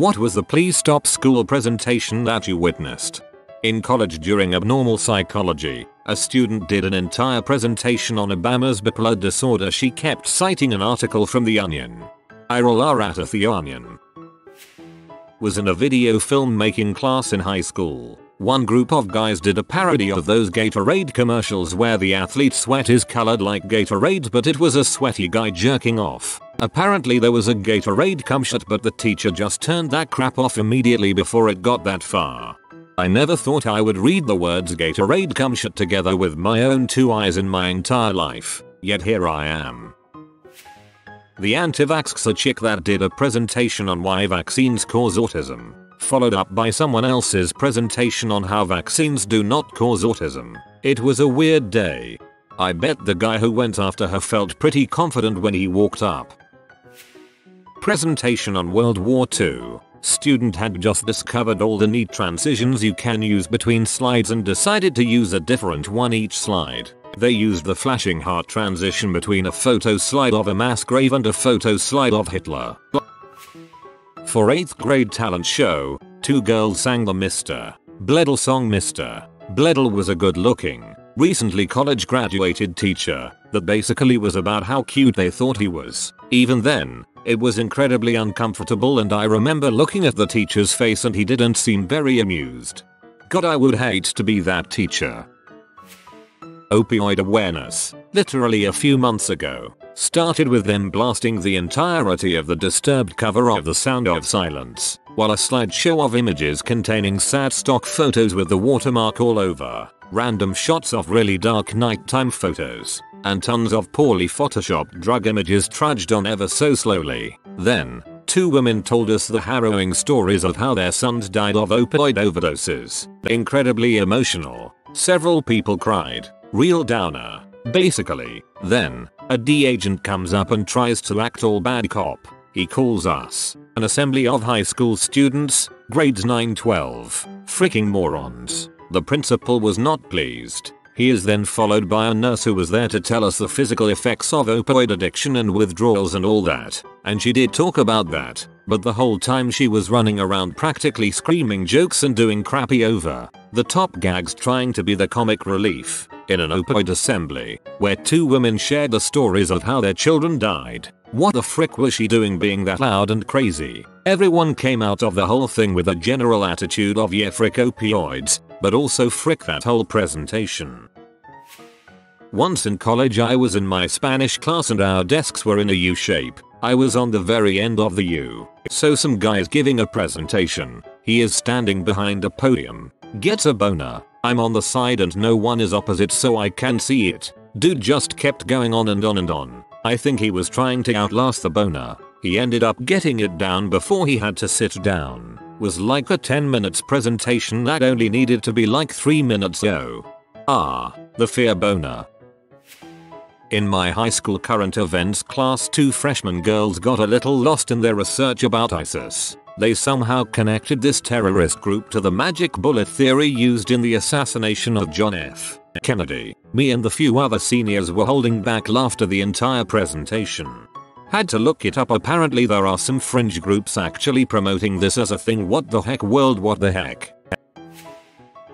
What was the please stop school presentation that you witnessed? In college during abnormal psychology, a student did an entire presentation on Obama's bipolar disorder she kept citing an article from The Onion. I roll R at The Onion. Was in a video filmmaking class in high school. One group of guys did a parody of those Gatorade commercials where the athlete's sweat is colored like Gatorade but it was a sweaty guy jerking off. Apparently there was a Gatorade cum shot but the teacher just turned that crap off immediately before it got that far. I never thought I would read the words Gatorade cum shot together with my own two eyes in my entire life, yet here I am. The anti-vaxxer chick that did a presentation on why vaccines cause autism, followed up by someone else's presentation on how vaccines do not cause autism. It was a weird day. I bet the guy who went after her felt pretty confident when he walked up. Presentation on World War II. Student had just discovered all the neat transitions you can use between slides and decided to use a different one each slide. They used the flashing heart transition between a photo slide of a mass grave and a photo slide of Hitler. For 8th grade talent show, two girls sang the Mr. Bledel song Mr. Bledel was a good looking, recently college graduated teacher that basically was about how cute they thought he was. Even then, it was incredibly uncomfortable and I remember looking at the teacher's face and he didn't seem very amused. God I would hate to be that teacher. Opioid awareness, literally a few months ago, started with them blasting the entirety of the disturbed cover of The Sound of Silence, while a slideshow of images containing sad stock photos with the watermark all over, random shots of really dark nighttime photos, and tons of poorly photoshopped drug images trudged on ever so slowly. Then, two women told us the harrowing stories of how their sons died of opioid overdoses. Incredibly emotional. Several people cried. Real downer. Basically, then, a D agent comes up and tries to act all bad cop. He calls us, an assembly of high school students, grades 9-12, freaking morons. The principal was not pleased. He is then followed by a nurse who was there to tell us the physical effects of opioid addiction and withdrawals and all that. And she did talk about that, but the whole time she was running around practically screaming jokes and doing crappy over the top gags trying to be the comic relief in an opioid assembly where two women shared the stories of how their children died. What the frick was she doing being that loud and crazy? Everyone came out of the whole thing with a general attitude of yeah frick opioids, but also frick that whole presentation. Once in college I was in my Spanish class and our desks were in a U shape. I was on the very end of the U. So some guy is giving a presentation. He is standing behind a podium. Gets a boner. I'm on the side and no one is opposite so I can see it. Dude just kept going on and on and on. I think he was trying to outlast the boner. He ended up getting it down before he had to sit down. Was like a 10 minutes presentation that only needed to be like 3 minutes yo. Ah, the fear boner. In my high school current events class two freshman girls got a little lost in their research about ISIS. They somehow connected this terrorist group to the magic bullet theory used in the assassination of John F. Kennedy. Me and the few other seniors were holding back laughter the entire presentation. Had to look it up apparently there are some fringe groups actually promoting this as a thing what the heck world what the heck.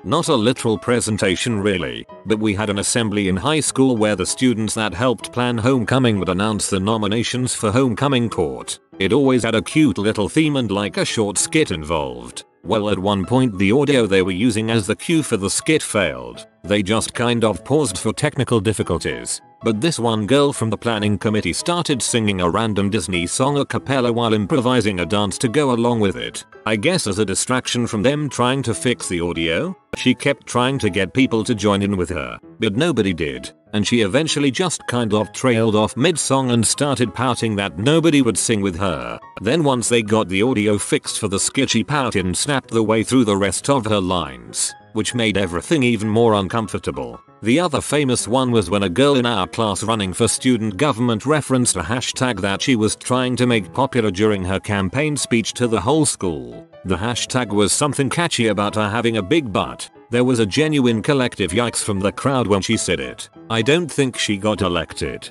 Not a literal presentation really, but we had an assembly in high school where the students that helped plan homecoming would announce the nominations for homecoming court. It always had a cute little theme and like a short skit involved. Well at one point the audio they were using as the cue for the skit failed. They just kind of paused for technical difficulties. But this one girl from the planning committee started singing a random Disney song a cappella while improvising a dance to go along with it. I guess as a distraction from them trying to fix the audio, she kept trying to get people to join in with her, but nobody did, and she eventually just kind of trailed off mid-song and started pouting that nobody would sing with her. Then once they got the audio fixed for the skit she pouted and snapped the way through the rest of her lines, which made everything even more uncomfortable. The other famous one was when a girl in our class running for student government referenced a hashtag that she was trying to make popular during her campaign speech to the whole school. The hashtag was something catchy about her having a big butt. There was a genuine collective yikes from the crowd when she said it. I don't think she got elected.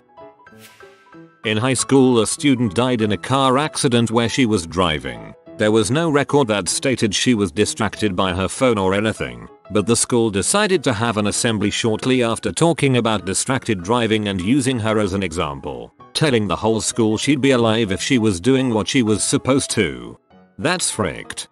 In high school a student died in a car accident where she was driving. There was no record that stated she was distracted by her phone or anything, but the school decided to have an assembly shortly after talking about distracted driving and using her as an example, telling the whole school she'd be alive if she was doing what she was supposed to. That's fricked.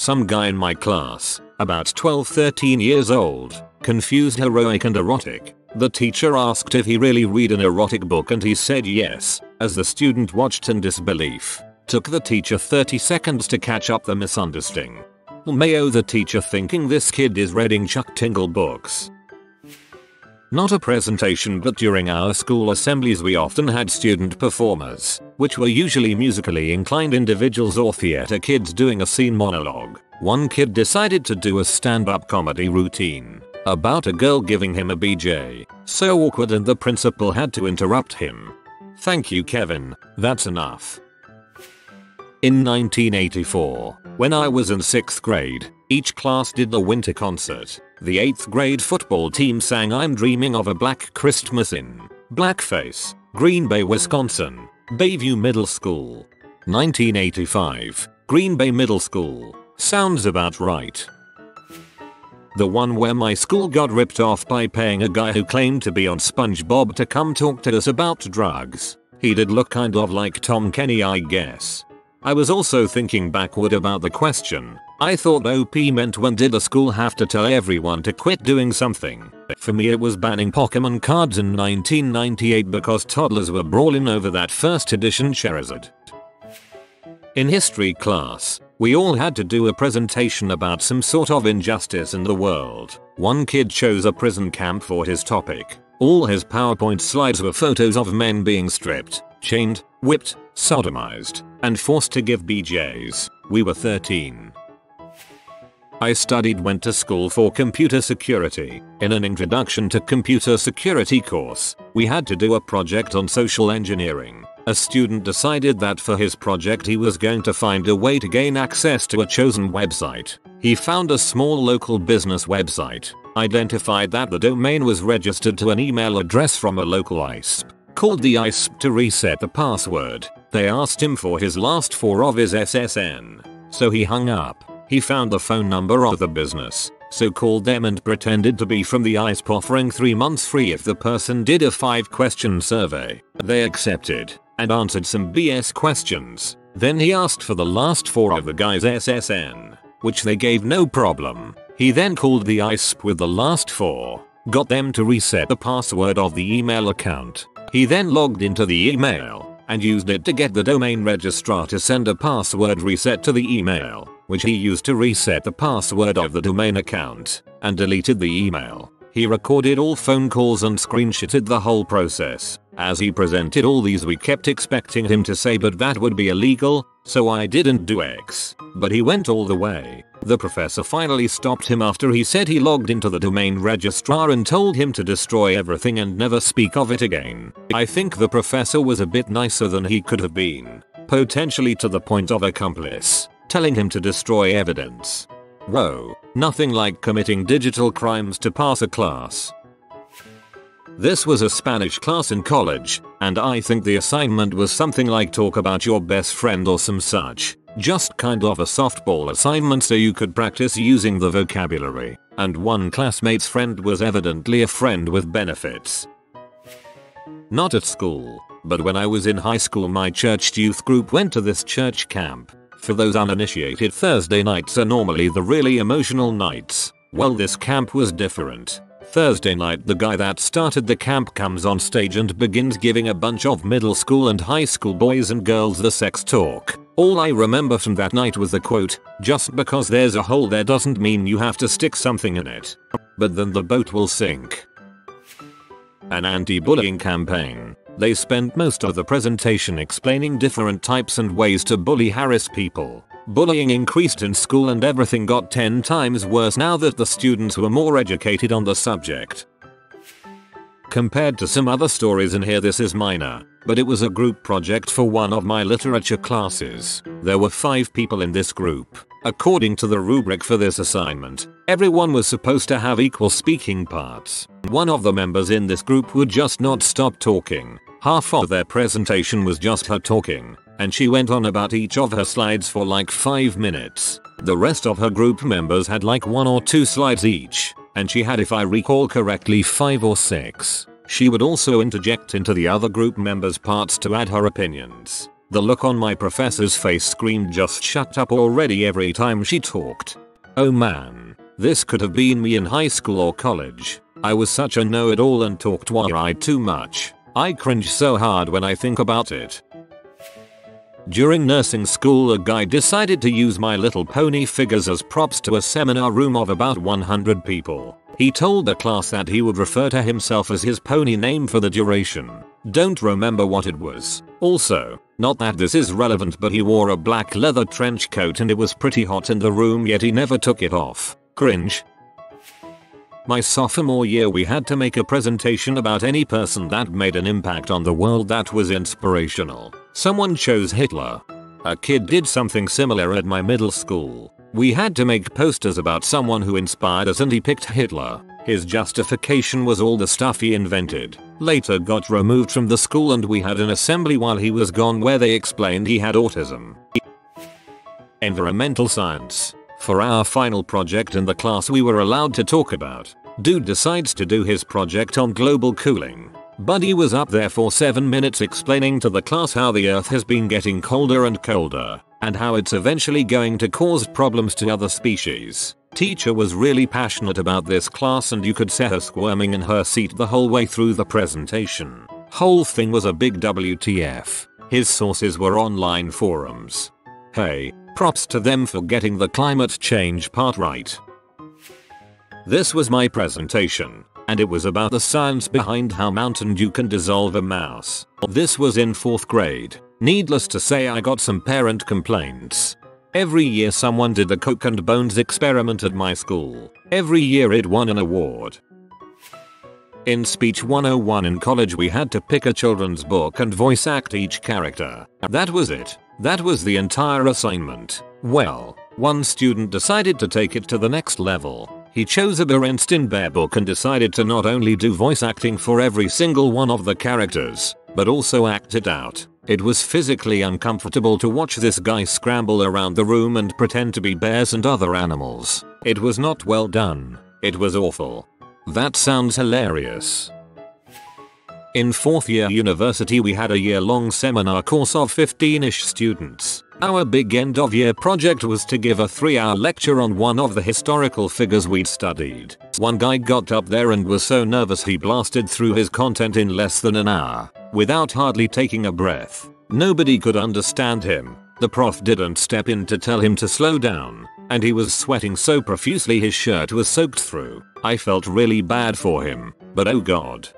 Some guy in my class, about 12-13 years old, confused heroic and erotic. The teacher asked if he really read an erotic book and he said yes, as the student watched in disbelief. Took the teacher 30 seconds to catch up the misunderstanding. Mayo the teacher thinking this kid is reading Chuck Tingle books. Not a presentation but during our school assemblies we often had student performers, which were usually musically inclined individuals or theater kids doing a scene monologue. One kid decided to do a stand-up comedy routine about a girl giving him a BJ. So awkward and the principal had to interrupt him. Thank you Kevin, that's enough. In 1984, when I was in 6th grade, each class did the winter concert. The 8th grade football team sang I'm Dreaming of a Black Christmas in Blackface, Green Bay, Wisconsin, Bayview Middle School. 1985, Green Bay Middle School. Sounds about right. The one where my school got ripped off by paying a guy who claimed to be on SpongeBob to come talk to us about drugs. He did look kind of like Tom Kenny I guess. I was also thinking backward about the question. I thought OP meant when did the school have to tell everyone to quit doing something. For me it was banning Pokemon cards in 1998 because toddlers were brawling over that first edition Charizard. In history class, we all had to do a presentation about some sort of injustice in the world. One kid chose a prison camp for his topic. All his PowerPoint slides were photos of men being stripped, chained, whipped, sodomized, and forced to give BJs. We were 13. I studied went to school for computer security. In an introduction to computer security course, we had to do a project on social engineering. A student decided that for his project he was going to find a way to gain access to a chosen website. He found a small local business website, identified that the domain was registered to an email address from a local ISP, called the ISP to reset the password. They asked him for his last four of his SSN. So he hung up. He found the phone number of the business, so called them and pretended to be from the ISP offering 3 months free if the person did a 5 question survey. They accepted and answered some BS questions. Then he asked for the last 4 of the guy's SSN, which they gave no problem. He then called the ISP with the last 4, got them to reset the password of the email account. He then logged into the email and used it to get the domain registrar to send a password reset to the email, which he used to reset the password of the domain account, and deleted the email. He recorded all phone calls and screenshotted the whole process. As he presented all these we kept expecting him to say but that would be illegal, so I didn't do X. But he went all the way. The professor finally stopped him after he said he logged into the domain registrar and told him to destroy everything and never speak of it again. I think the professor was a bit nicer than he could have been. Potentially to the point of accomplice. Telling him to destroy evidence. Whoa, nothing like committing digital crimes to pass a class. This was a Spanish class in college, and I think the assignment was something like talk about your best friend or some such. Just kind of a softball assignment so you could practice using the vocabulary. And one classmate's friend was evidently a friend with benefits. Not at school, but when I was in high school my church youth group went to this church camp. For those uninitiated Thursday nights are normally the really emotional nights. Well this camp was different. Thursday night the guy that started the camp comes on stage and begins giving a bunch of middle school and high school boys and girls the sex talk. All I remember from that night was the quote, just because there's a hole there doesn't mean you have to stick something in it. But then the boat will sink. An anti-bullying campaign. They spent most of the presentation explaining different types and ways to bully harass people. Bullying increased in school and everything got 10 times worse now that the students were more educated on the subject. Compared to some other stories in here this is minor, but it was a group project for one of my literature classes. There were 5 people in this group. According to the rubric for this assignment, everyone was supposed to have equal speaking parts. One of the members in this group would just not stop talking. Half of their presentation was just her talking, and she went on about each of her slides for like 5 minutes. The rest of her group members had like 1 or 2 slides each, and she had if I recall correctly 5 or 6. She would also interject into the other group members' parts to add her opinions. The look on my professor's face screamed just shut up already every time she talked. Oh man, this could have been me in high school or college. I was such a know-it-all and talked why too much. I cringe so hard when I think about it. During nursing school a guy decided to use My Little Pony figures as props to a seminar room of about 100 people. He told the class that he would refer to himself as his pony name for the duration. Don't remember what it was. Also, not that this is relevant but he wore a black leather trench coat and it was pretty hot in the room yet he never took it off. Cringe. My sophomore year we had to make a presentation about any person that made an impact on the world that was inspirational. Someone chose Hitler. A kid did something similar at my middle school. We had to make posters about someone who inspired us and he picked Hitler. His justification was all the stuff he invented. Later got removed from the school and we had an assembly while he was gone where they explained he had autism. Environmental science. For our final project in the class we were allowed to talk about. Dude decides to do his project on global cooling. Buddy was up there for 7 minutes explaining to the class how the earth has been getting colder and colder, and how it's eventually going to cause problems to other species. Teacher was really passionate about this class and you could see her squirming in her seat the whole way through the presentation. Whole thing was a big WTF. His sources were online forums. Hey, props to them for getting the climate change part right. This was my presentation, and it was about the science behind how Mountain Dew can dissolve a mouse. This was in 4th grade. Needless to say I got some parent complaints. Every year someone did the Coke and Bones experiment at my school. Every year it won an award. In Speech 101 in college we had to pick a children's book and voice act each character. That was it. That was the entire assignment. Well, one student decided to take it to the next level. He chose a Berenstain Bear book and decided to not only do voice acting for every single one of the characters, but also act it out. It was physically uncomfortable to watch this guy scramble around the room and pretend to be bears and other animals. It was not well done. It was awful. That sounds hilarious. In 4th year university we had a year long seminar course of 15ish students. Our big end of year project was to give a 3 hour lecture on one of the historical figures we'd studied. One guy got up there and was so nervous he blasted through his content in less than an hour, without hardly taking a breath. Nobody could understand him. The prof didn't step in to tell him to slow down, and he was sweating so profusely his shirt was soaked through. I felt really bad for him, but oh god.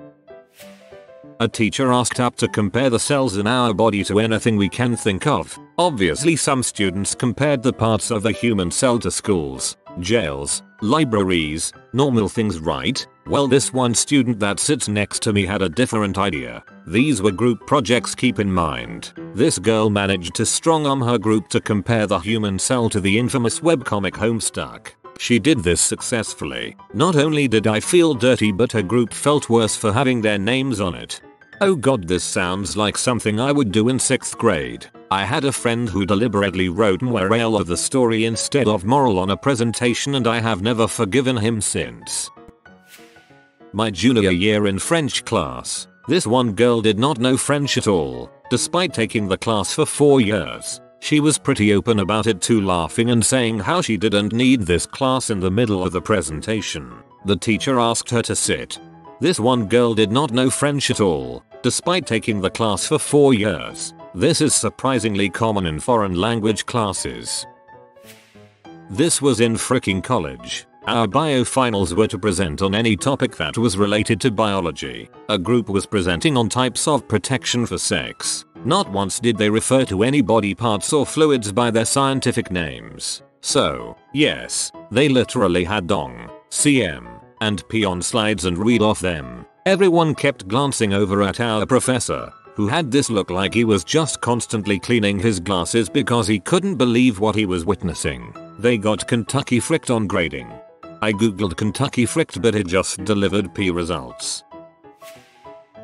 A teacher asked up to compare the cells in our body to anything we can think of. Obviously some students compared the parts of the human cell to schools, jails, libraries, normal things right? Well this one student that sits next to me had a different idea. These were group projects keep in mind. This girl managed to strong arm her group to compare the human cell to the infamous webcomic Homestuck. She did this successfully. Not only did I feel dirty but her group felt worse for having their names on it. Oh god this sounds like something I would do in 6th grade. I had a friend who deliberately wrote moral of the story instead of moral on a presentation and I have never forgiven him since. My junior year in French class, this one girl did not know French at all, despite taking the class for 4 years. She was pretty open about it too laughing and saying how she didn't need this class in the middle of the presentation. The teacher asked her to sit. This one girl did not know French at all, despite taking the class for 4 years. This is surprisingly common in foreign language classes. This was in freaking college. Our bio finals were to present on any topic that was related to biology. A group was presenting on types of protection for sex. Not once did they refer to any body parts or fluids by their scientific names. So, yes, they literally had dong, cm, and pee on slides and read off them. Everyone kept glancing over at our professor, who had this look like he was just constantly cleaning his glasses because he couldn't believe what he was witnessing. They got Kentucky fricked on grading. I googled Kentucky fricked but it just delivered P results.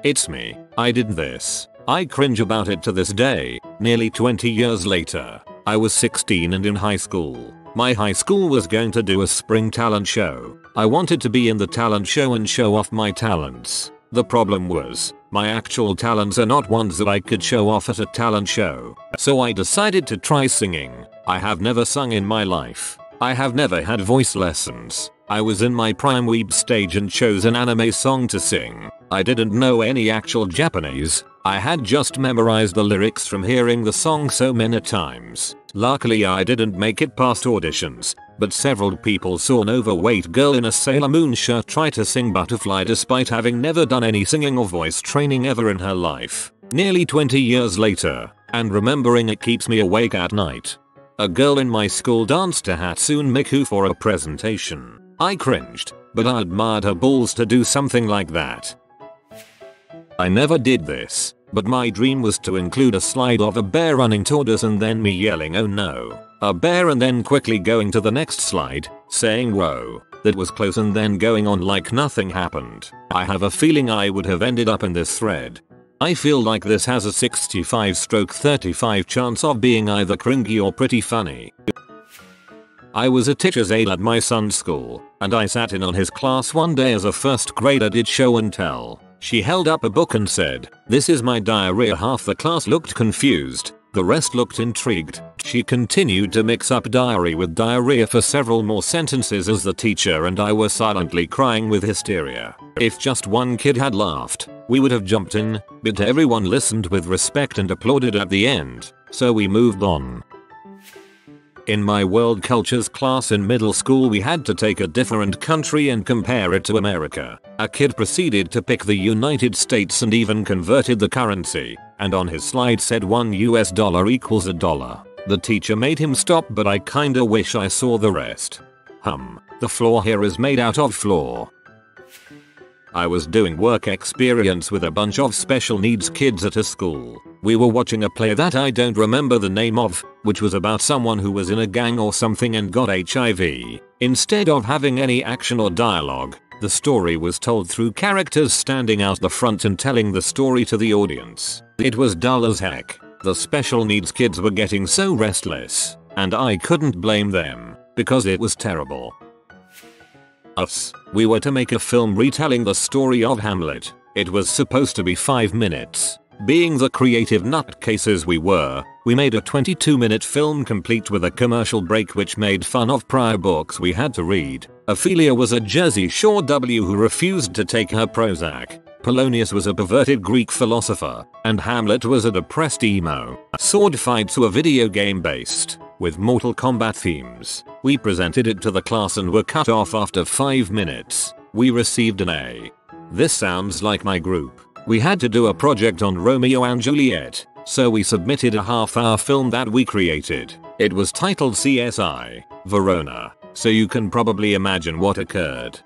It's me, I did this. I cringe about it to this day, nearly 20 years later. I was 16 and in high school. My high school was going to do a spring talent show. I wanted to be in the talent show and show off my talents. The problem was, my actual talents are not ones that I could show off at a talent show. So I decided to try singing. I have never sung in my life. I have never had voice lessons. I was in my prime weeb stage and chose an anime song to sing. I didn't know any actual Japanese. I had just memorized the lyrics from hearing the song so many times. Luckily I didn't make it past auditions, but several people saw an overweight girl in a Sailor Moon shirt try to sing Butterfly despite having never done any singing or voice training ever in her life. Nearly 20 years later, and remembering it keeps me awake at night. A girl in my school danced to Hatsune Miku for a presentation. I cringed, but I admired her balls to do something like that. I never did this, but my dream was to include a slide of a bear running toward us and then me yelling oh no. A bear and then quickly going to the next slide, saying whoa. That was close and then going on like nothing happened. I have a feeling I would have ended up in this thread. I feel like this has a 65 stroke 35 chance of being either cringy or pretty funny. I was a teacher's aide at my son's school, and I sat in on his class one day as a first grader did show and tell. She held up a book and said, this is my diarrhea half the class looked confused, the rest looked intrigued. She continued to mix up diary with diarrhea for several more sentences as the teacher and I were silently crying with hysteria. If just one kid had laughed, we would have jumped in, but everyone listened with respect and applauded at the end, so we moved on. In my world cultures class in middle school we had to take a different country and compare it to America. A kid proceeded to pick the United States and even converted the currency, and on his slide said 1 US dollar equals a dollar. The teacher made him stop but I kinda wish I saw the rest. Hum, the floor here is made out of floor. I was doing work experience with a bunch of special needs kids at a school. We were watching a play that I don't remember the name of, which was about someone who was in a gang or something and got HIV. Instead of having any action or dialogue, the story was told through characters standing out the front and telling the story to the audience. It was dull as heck. The special needs kids were getting so restless, and I couldn't blame them, because it was terrible. Us. We were to make a film retelling the story of Hamlet. It was supposed to be 5 minutes. Being the creative nutcases we were, we made a 22 minute film complete with a commercial break which made fun of prior books we had to read. Ophelia was a Jersey Shore W who refused to take her Prozac. Polonius was a perverted Greek philosopher, and Hamlet was a depressed emo. Sword fights were video game based, with Mortal Kombat themes. We presented it to the class and were cut off after 5 minutes. We received an A. This sounds like my group. We had to do a project on Romeo and Juliet, so we submitted a half hour film that we created. It was titled CSI, Verona, so you can probably imagine what occurred.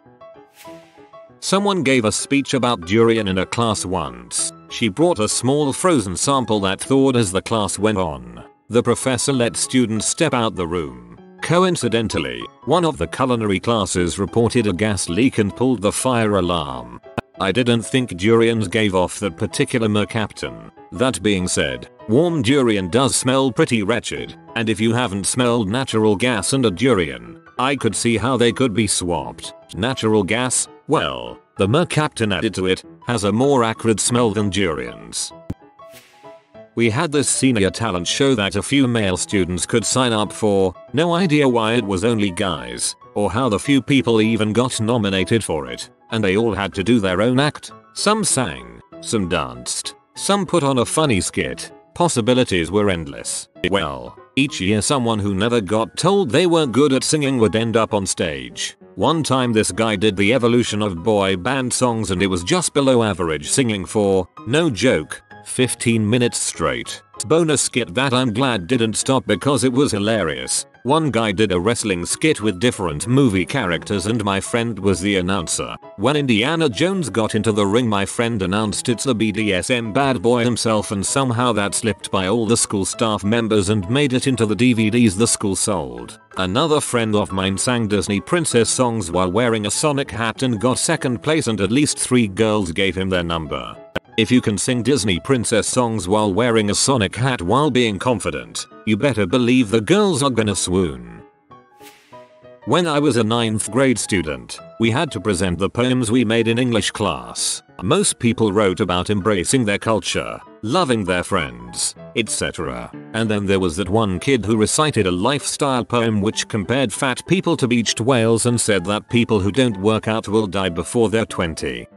Someone gave a speech about durian in a class once. She brought a small frozen sample that thawed as the class went on. The professor let students step out the room. Coincidentally, one of the culinary classes reported a gas leak and pulled the fire alarm. I didn't think durians gave off that particular mercaptan. That being said, warm durian does smell pretty wretched, and if you haven't smelled natural gas and a durian, I could see how they could be swapped. Natural gas, well, the mercaptan added to it, has a more acrid smell than durians. We had this senior talent show that a few male students could sign up for, no idea why it was only guys, or how the few people even got nominated for it, and they all had to do their own act. Some sang, some danced, some put on a funny skit, possibilities were endless. Well, each year someone who never got told they weren't good at singing would end up on stage. One time this guy did the evolution of boy band songs and it was just below average singing for, no joke, 15 minutes straight. Bonus skit that I'm glad didn't stop because it was hilarious. One guy did a wrestling skit with different movie characters and my friend was the announcer. When Indiana Jones got into the ring my friend announced it's the BDSM bad boy himself and somehow that slipped by all the school staff members and made it into the DVDs the school sold. Another friend of mine sang Disney princess songs while wearing a Sonic hat and got second place and at least 3 girls gave him their number. If you can sing Disney princess songs while wearing a Sonic hat while being confident, you better believe the girls are gonna swoon. When I was a 9th grade student, we had to present the poems we made in English class. Most people wrote about embracing their culture, loving their friends, etc. And then there was that one kid who recited a lifestyle poem which compared fat people to beached whales and said that people who don't work out will die before they're 20.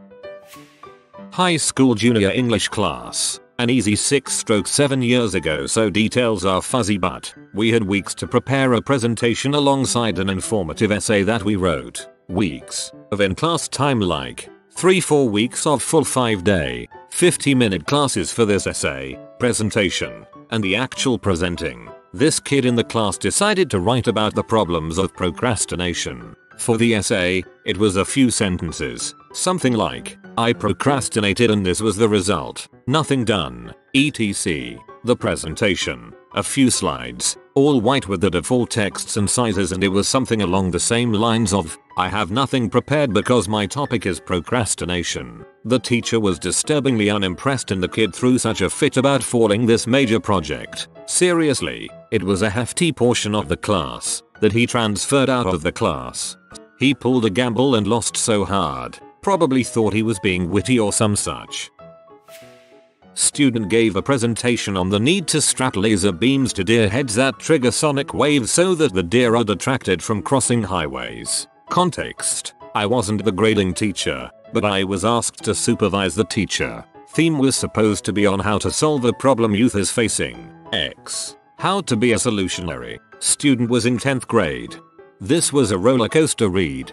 High school junior English class. An easy 6 stroke 7 years ago so details are fuzzy but we had weeks to prepare a presentation alongside an informative essay that we wrote. Weeks of in-class time like 3-4 weeks of full 5 day, 50 minute classes for this essay, presentation, and the actual presenting. This kid in the class decided to write about the problems of procrastination. For the essay, it was a few sentences, something like, I procrastinated and this was the result. Nothing done. ETC. The presentation. A few slides. All white with the default texts and sizes and it was something along the same lines of, I have nothing prepared because my topic is procrastination. The teacher was disturbingly unimpressed and the kid threw such a fit about falling this major project. Seriously, it was a hefty portion of the class that he transferred out of the class. He pulled a gamble and lost so hard Probably thought he was being witty or some such. Student gave a presentation on the need to strap laser beams to deer heads that trigger sonic waves so that the deer are detracted from crossing highways. Context. I wasn't the grading teacher, but I was asked to supervise the teacher. Theme was supposed to be on how to solve a problem youth is facing. X. How to be a solutionary. Student was in 10th grade. This was a roller coaster read.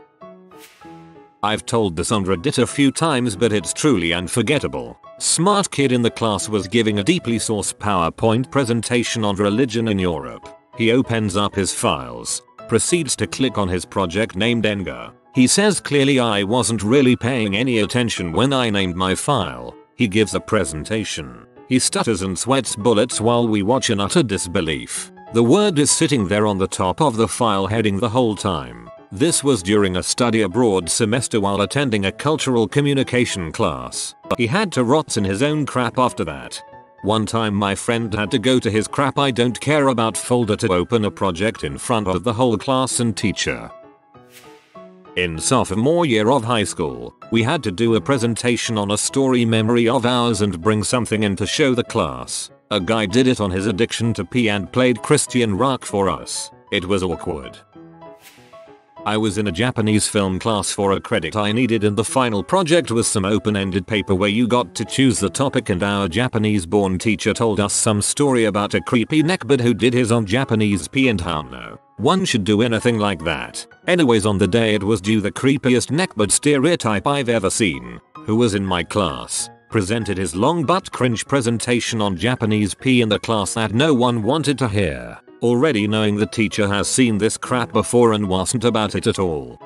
I've told this on Reddit a few times but it's truly unforgettable. Smart kid in the class was giving a deeply sourced PowerPoint presentation on religion in Europe. He opens up his files, proceeds to click on his project named Enga. He says clearly I wasn't really paying any attention when I named my file. He gives a presentation. He stutters and sweats bullets while we watch in utter disbelief. The word is sitting there on the top of the file heading the whole time. This was during a study abroad semester while attending a cultural communication class. He had to rots in his own crap after that. One time my friend had to go to his crap I don't care about folder to open a project in front of the whole class and teacher. In sophomore year of high school, we had to do a presentation on a story memory of ours and bring something in to show the class. A guy did it on his addiction to pee and played Christian rock for us. It was awkward. I was in a Japanese film class for a credit I needed and the final project was some open-ended paper where you got to choose the topic and our Japanese born teacher told us some story about a creepy neckbeard who did his on Japanese pee and how no one should do anything like that. Anyways on the day it was due the creepiest neckbeard stereotype I've ever seen, who was in my class, presented his long butt cringe presentation on Japanese pee in the class that no one wanted to hear already knowing the teacher has seen this crap before and wasn't about it at all.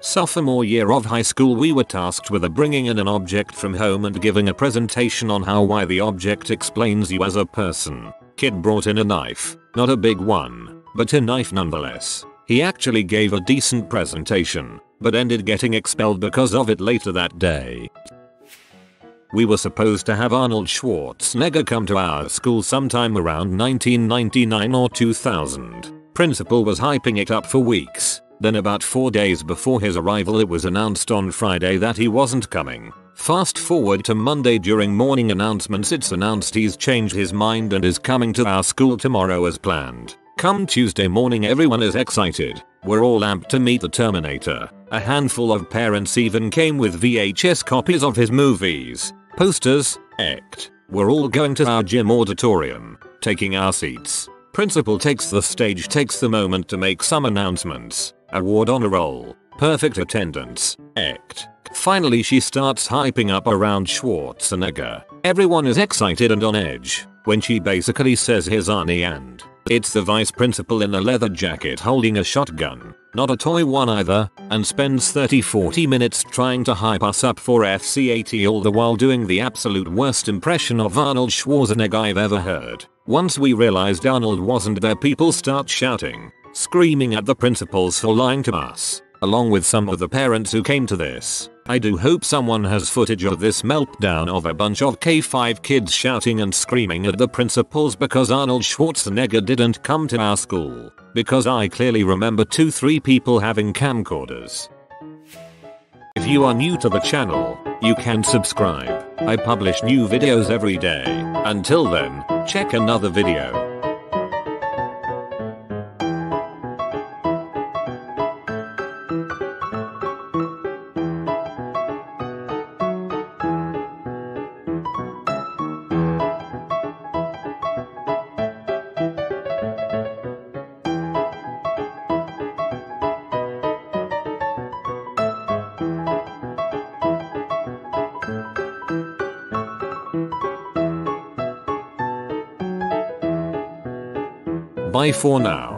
Sophomore year of high school we were tasked with a bringing in an object from home and giving a presentation on how why the object explains you as a person. Kid brought in a knife, not a big one, but a knife nonetheless. He actually gave a decent presentation, but ended getting expelled because of it later that day. We were supposed to have Arnold Schwarzenegger come to our school sometime around 1999 or 2000. Principal was hyping it up for weeks. Then about 4 days before his arrival it was announced on Friday that he wasn't coming. Fast forward to Monday during morning announcements it's announced he's changed his mind and is coming to our school tomorrow as planned. Come Tuesday morning everyone is excited. We're all amped to meet the Terminator. A handful of parents even came with VHS copies of his movies. Posters, act. We're all going to our gym auditorium, taking our seats. Principal takes the stage takes the moment to make some announcements. Award on a roll. Perfect attendance. Act. Finally she starts hyping up around Schwarzenegger. Everyone is excited and on edge when she basically says his Arnie and it's the vice principal in a leather jacket holding a shotgun, not a toy one either, and spends 30-40 minutes trying to hype us up for FCAT all the while doing the absolute worst impression of Arnold Schwarzenegger I've ever heard. Once we realized Arnold wasn't there people start shouting, screaming at the principals for lying to us, along with some of the parents who came to this. I do hope someone has footage of this meltdown of a bunch of K5 kids shouting and screaming at the principals because Arnold Schwarzenegger didn't come to our school, because I clearly remember 2-3 people having camcorders. If you are new to the channel, you can subscribe. I publish new videos every day. Until then, check another video. Bye for now.